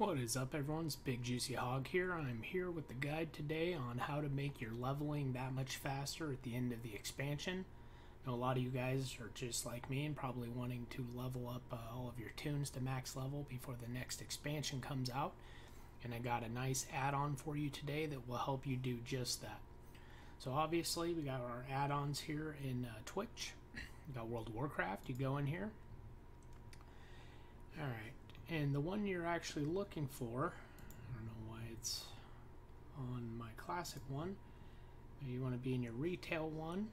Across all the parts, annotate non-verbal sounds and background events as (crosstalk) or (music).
What is up everyone, it's Big Juicy Hog here. I'm here with the guide today on how to make your leveling that much faster at the end of the expansion. Now, a lot of you guys are just like me and probably wanting to level up uh, all of your toons to max level before the next expansion comes out. And I got a nice add-on for you today that will help you do just that. So obviously we got our add-ons here in uh, Twitch. We got World of Warcraft, you go in here. Alright, and the one you're actually looking for, I don't know why it's on my classic one, you want to be in your retail one,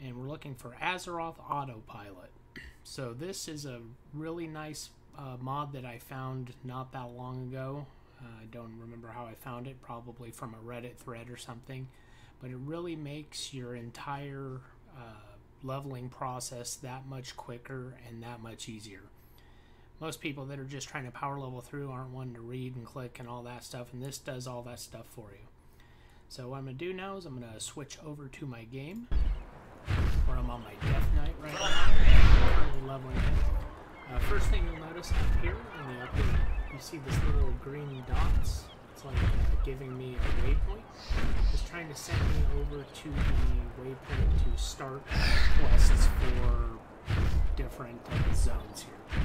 and we're looking for Azeroth Autopilot. (clears throat) So this is a really nice uh, mod that I found not that long ago. Uh, I don't remember how I found it, probably from a Reddit thread or something, but it really makes your entire uh, leveling process that much quicker and that much easier most people that are just trying to power level through aren't one to read and click and all that stuff, and this does all that stuff for you. So what I'm going to do now is I'm going to switch over to my game, where I'm on my Death Knight right now, currently leveling Uh, first thing you'll notice up here in the upper, you see this little green dots. It's like uh, giving me a waypoint. It's trying to send me over to the waypoint to start quests for different uh, zones here.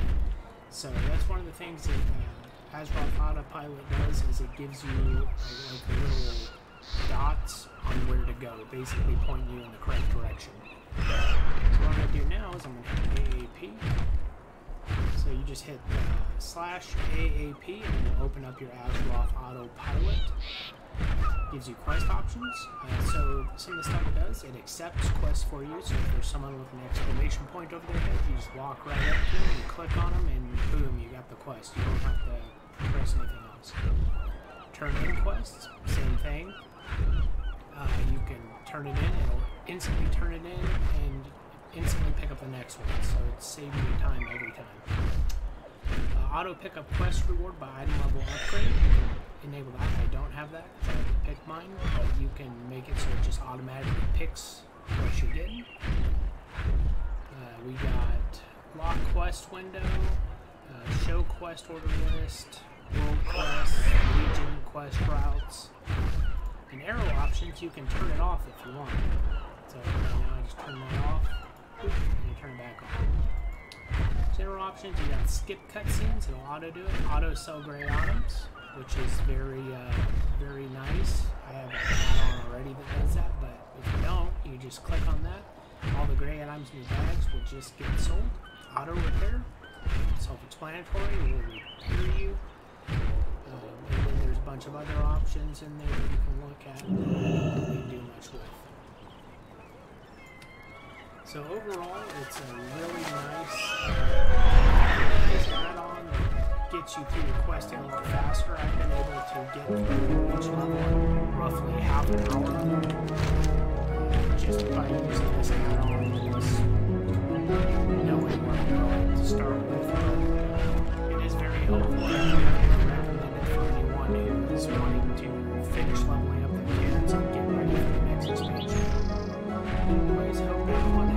So that's one of the things that uh, Azeroth Autopilot does is it gives you uh, like little dots on where to go, basically pointing you in the correct direction. So what I'm going to do now is I'm going to hit AAP. So you just hit uh, slash AAP and it'll open up your Azeroth Autopilot gives you quest options. Uh, so some of the stuff it does, it accepts quests for you. So if there's someone with an exclamation point over their head, you just walk right up to them, you click on them, and boom, you got the quest. You don't have to press anything else. Turn in quests, same thing. Uh, you can turn it in, it'll instantly turn it in, and instantly pick up the next one. So it's saving you time every time. Uh, auto pickup quest reward by item level upgrade enable that. I don't have that. I have to pick mine, but you can make it so it just automatically picks what you're getting. Uh, we got lock quest window, uh, show quest order list, world quest, region quest routes, and arrow options. You can turn it off if you want. So right now I just turn that off, and you turn it back on. General options, you got skip cutscenes, it'll auto do it, auto sell gray items, which is very, uh, very nice. I have an add-on already that does that, but if you don't, you just click on that. All the gray items in the bags will just get sold. Auto repair, self-explanatory, will repair you. Um, and then there's a bunch of other options in there that you can look at that don't really do much with. So overall, it's a really nice, uh, nice add-on gets you through the quest a little faster. I've been able to get through each level in roughly half an hour just by using this add-on knowing where I'm going to start with. It is very helpful. I recommend it for anyone who is wanting to finish leveling up their kids and get ready for the next expansion. Anyways, hope everyone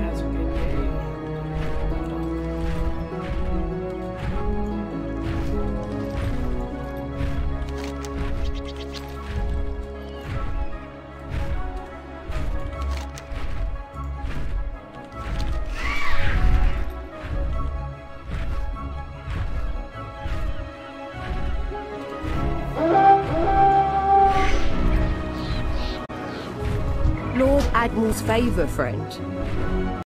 Admiral's favour friend.